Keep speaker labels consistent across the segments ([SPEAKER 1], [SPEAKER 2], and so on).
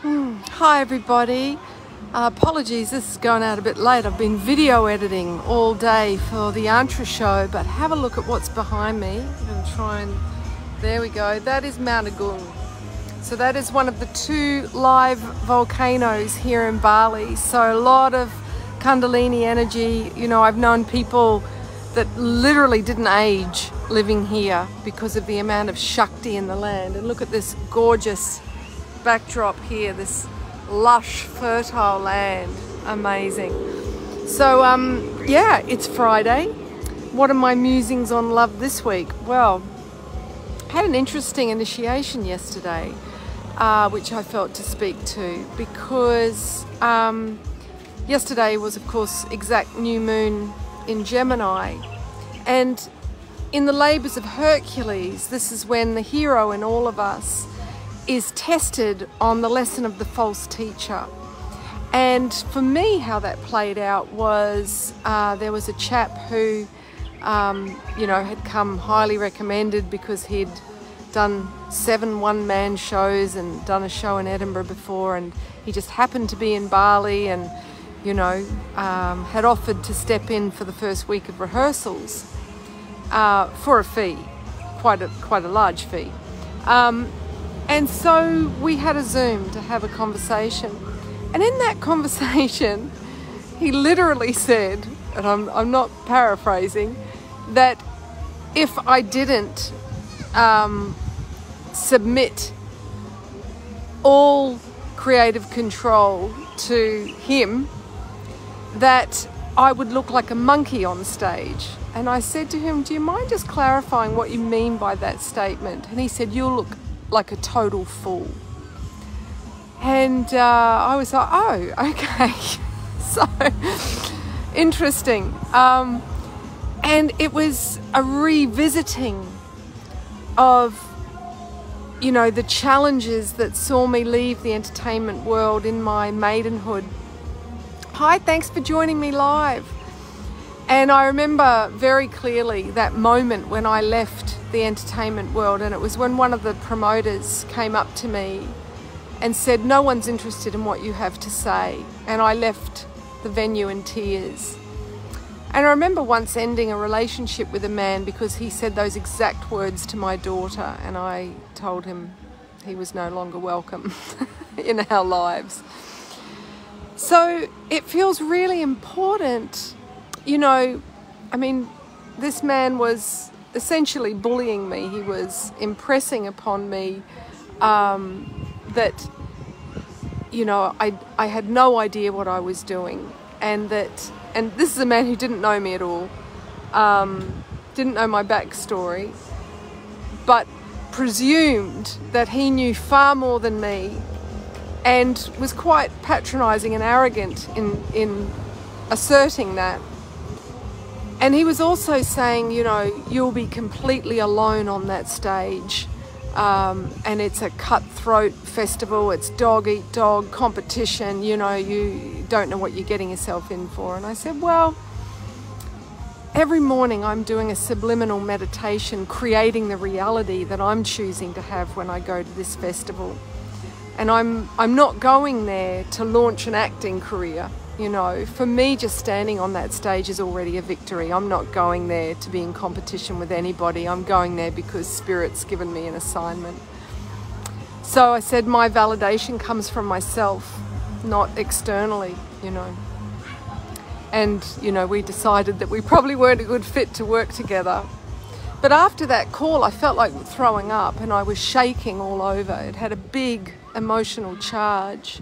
[SPEAKER 1] Hi, everybody. Uh, apologies, this is going out a bit late. I've been video editing all day for the Yantra show, but have a look at what's behind me. To try and. There we go. That is Mount Agung. So, that is one of the two live volcanoes here in Bali. So, a lot of Kundalini energy. You know, I've known people that literally didn't age living here because of the amount of Shakti in the land. And look at this gorgeous backdrop here, this lush, fertile land. Amazing. So, um, yeah, it's Friday. What are my musings on love this week? Well, I had an interesting initiation yesterday, uh, which I felt to speak to because um, yesterday was, of course, exact new moon in Gemini. And in the labours of Hercules, this is when the hero in all of us is tested on the lesson of the false teacher. And for me, how that played out was uh, there was a chap who, um, you know, had come highly recommended because he'd done seven one man shows and done a show in Edinburgh before, and he just happened to be in Bali and, you know, um, had offered to step in for the first week of rehearsals uh, for a fee, quite a, quite a large fee. Um, and so we had a Zoom to have a conversation. And in that conversation, he literally said, and I'm, I'm not paraphrasing, that if I didn't um, submit all creative control to him, that I would look like a monkey on stage. And I said to him, Do you mind just clarifying what you mean by that statement? And he said, You'll look like a total fool. And uh, I was like, oh, okay. so interesting. Um, and it was a revisiting of, you know, the challenges that saw me leave the entertainment world in my maidenhood. Hi, thanks for joining me live. And I remember very clearly that moment when I left the entertainment world, and it was when one of the promoters came up to me and said, No one's interested in what you have to say. And I left the venue in tears. And I remember once ending a relationship with a man because he said those exact words to my daughter, and I told him he was no longer welcome in our lives. So it feels really important, you know. I mean, this man was essentially bullying me. He was impressing upon me um, that, you know, I, I had no idea what I was doing. And that, and this is a man who didn't know me at all, um, didn't know my backstory, but presumed that he knew far more than me and was quite patronizing and arrogant in, in asserting that. And he was also saying, you know, you'll be completely alone on that stage. Um, and it's a cutthroat festival, it's dog eat dog competition, you know, you don't know what you're getting yourself in for. And I said, well, every morning I'm doing a subliminal meditation, creating the reality that I'm choosing to have when I go to this festival. And I'm, I'm not going there to launch an acting career. You know, for me, just standing on that stage is already a victory. I'm not going there to be in competition with anybody. I'm going there because Spirit's given me an assignment. So I said my validation comes from myself, not externally, you know. And, you know, we decided that we probably weren't a good fit to work together. But after that call, I felt like throwing up and I was shaking all over. It had a big emotional charge.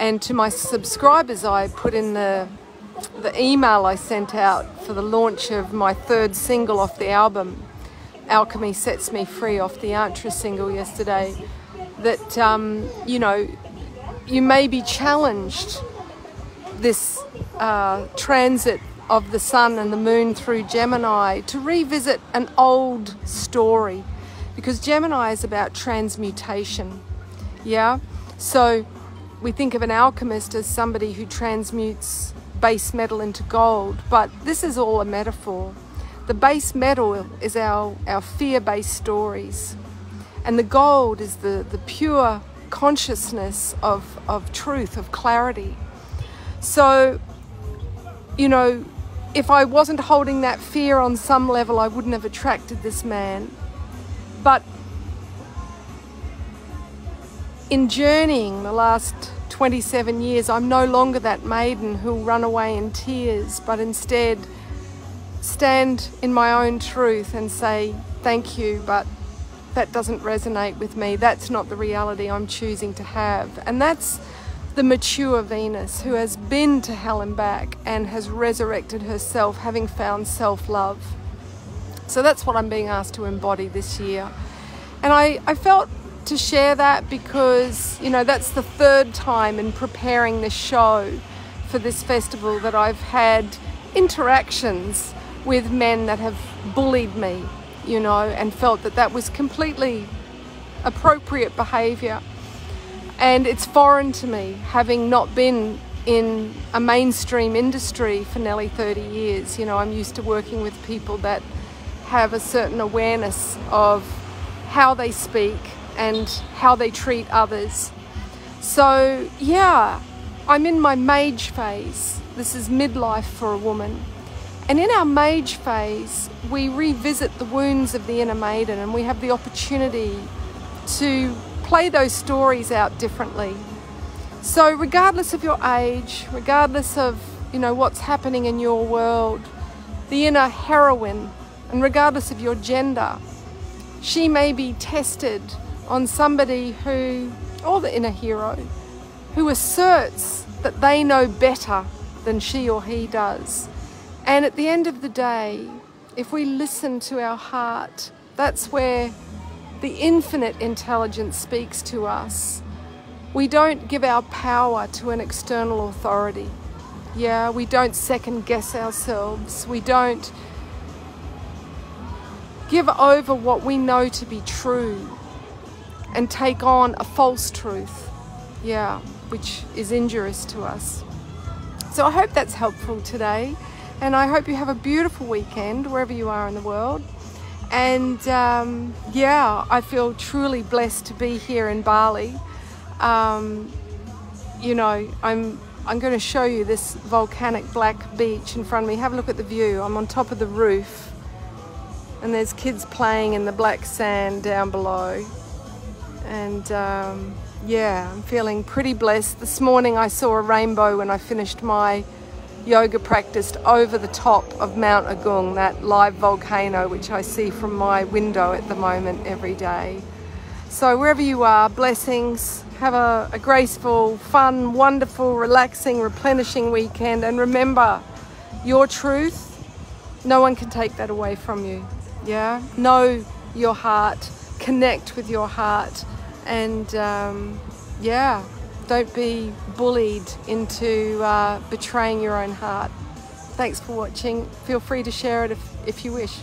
[SPEAKER 1] And to my subscribers, I put in the, the email I sent out for the launch of my third single off the album, Alchemy Sets Me Free, off the Yantra single yesterday, that, um, you know, you may be challenged this uh, transit of the sun and the moon through Gemini to revisit an old story because Gemini is about transmutation. Yeah? So we think of an alchemist as somebody who transmutes base metal into gold, but this is all a metaphor. The base metal is our, our fear based stories, and the gold is the, the pure consciousness of, of truth, of clarity. So, you know, if I wasn't holding that fear on some level, I wouldn't have attracted this man. But in journeying the last 27 years, I'm no longer that maiden who'll run away in tears, but instead stand in my own truth and say, Thank you, but that doesn't resonate with me. That's not the reality I'm choosing to have. And that's the mature Venus who has been to hell and back and has resurrected herself, having found self love. So that's what I'm being asked to embody this year. And I, I felt to share that because, you know, that's the third time in preparing this show for this festival that I've had interactions with men that have bullied me you know, and felt that that was completely appropriate behaviour. And it's foreign to me, having not been in a mainstream industry for nearly 30 years. You know, I'm used to working with people that have a certain awareness of how they speak and how they treat others. So, yeah, I'm in my mage phase. This is midlife for a woman. And in our mage phase, we revisit the wounds of the inner maiden and we have the opportunity to play those stories out differently. So regardless of your age, regardless of, you know, what's happening in your world, the inner heroine, and regardless of your gender, she may be tested on somebody who, or the inner hero, who asserts that they know better than she or he does and at the end of the day, if we listen to our heart, that's where the infinite intelligence speaks to us. We don't give our power to an external authority. Yeah, we don't second guess ourselves. We don't give over what we know to be true and take on a false truth. Yeah, which is injurious to us. So I hope that's helpful today. And I hope you have a beautiful weekend wherever you are in the world. And um, yeah, I feel truly blessed to be here in Bali. Um, you know, I'm I'm going to show you this volcanic black beach in front of me. Have a look at the view. I'm on top of the roof, and there's kids playing in the black sand down below. And um, yeah, I'm feeling pretty blessed. This morning I saw a rainbow when I finished my yoga practice over the top of Mount Agung, that live volcano which I see from my window at the moment every day. So wherever you are, blessings. Have a, a graceful, fun, wonderful, relaxing, replenishing weekend. And remember, your truth, no one can take that away from you. Yeah? Know your heart, connect with your heart, and um, yeah, don't be bullied into uh, betraying your own heart. Thanks for watching. Feel free to share it if, if you wish.